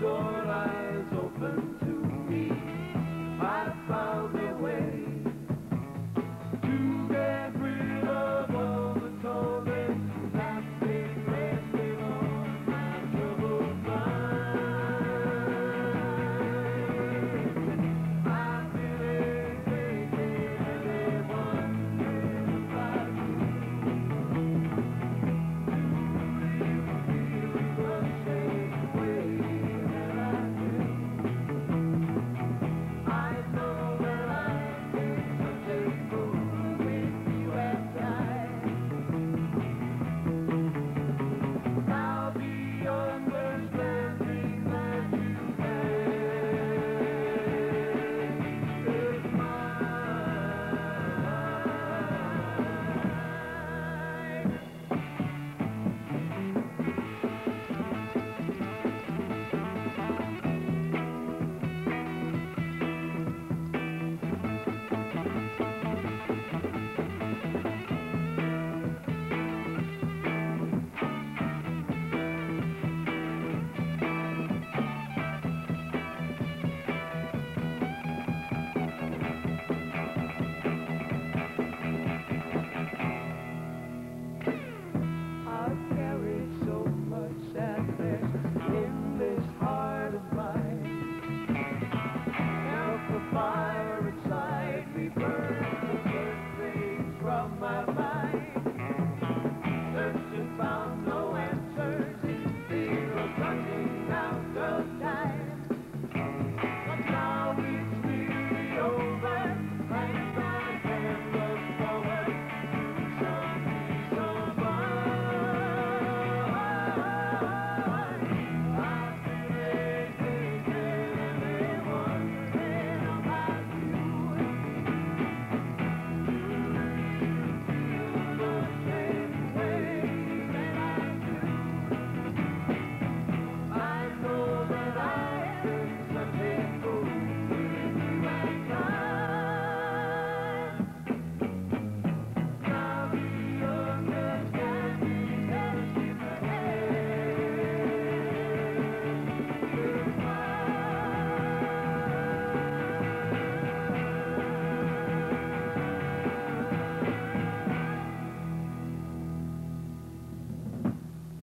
door lies open. My mind.